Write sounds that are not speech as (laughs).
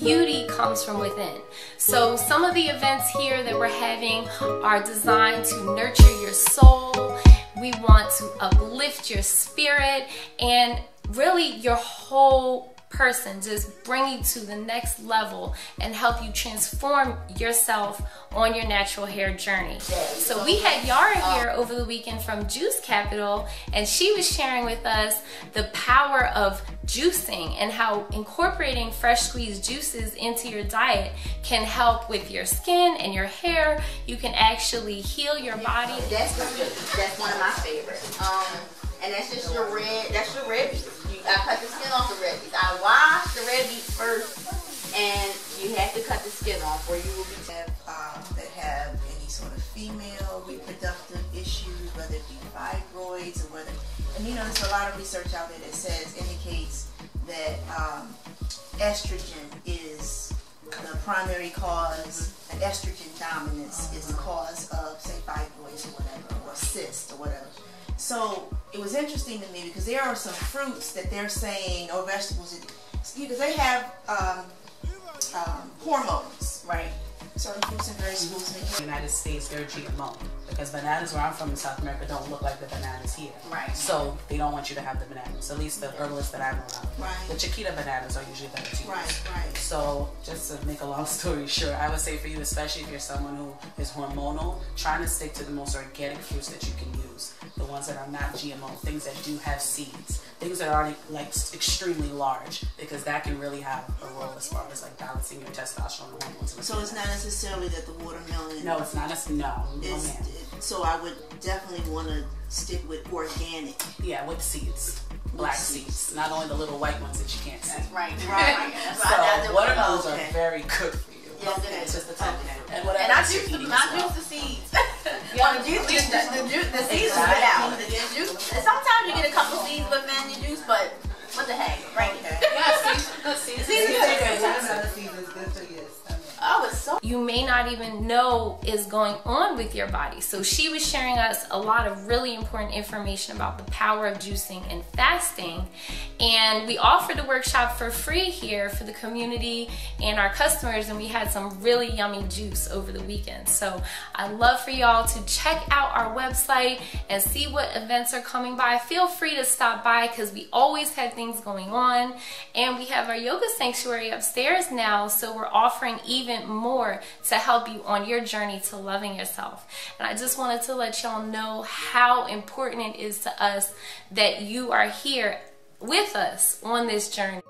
beauty comes from within. So some of the events here that we're having are designed to nurture your soul. We want to uplift your spirit and really your whole person just bring you to the next level and help you transform yourself on your natural hair journey. So we had Yara here over the weekend from Juice Capitol and she was sharing with us the power of juicing and how incorporating fresh squeezed juices into your diet can help with your skin and your hair. You can actually heal your body. That's that's one of my favorites. Um, and that's just your red. That's your red reproductive issues, whether it be fibroids or whether, and you know, there's a lot of research out there that says indicates that um, estrogen is the primary cause, and estrogen dominance is the cause of, say, fibroids or whatever, or cysts or whatever. So it was interesting to me because there are some fruits that they're saying, or vegetables, because they have um, um, hormones? Certain fruits and vegetables in the United States, they're GMO because bananas where I'm from in South America don't look like the bananas here. Right. So they don't want you to have the bananas. At least the herbalists that I'm around. Right. The Chiquita bananas are usually better to use. Right, right. So just to make a long (laughs) story short, I would say for you, especially if you're someone who is hormonal, trying to stick to the most organic fruits that you can use. The ones that are not GMO, things that do have seeds, things that are like extremely large, because that can really have a role as far as like balancing your testosterone hormones. So it's not necessarily that the watermelon. No, it's not. No, no man so I would definitely want to stick with organic. Yeah, with seeds. Black seeds. seeds. Not only the little white ones that you can't see. That's right, (laughs) right. so watermelons oh, are very good for you. Yes, it is. It's just the type okay. And, whatever and I juice, the, I juice the seeds. yeah, the, juice, the, the, the, the seeds exactly. out. The juice, sometimes you get a couple so. You may not even know is going on with your body. So she was sharing us a lot of really important information about the power of juicing and fasting. And we offered the workshop for free here for the community and our customers. And we had some really yummy juice over the weekend. So I'd love for y'all to check out our website and see what events are coming by. Feel free to stop by because we always have things going on. And we have our yoga sanctuary upstairs now. So we're offering even even more to help you on your journey to loving yourself. And I just wanted to let y'all know how important it is to us that you are here with us on this journey.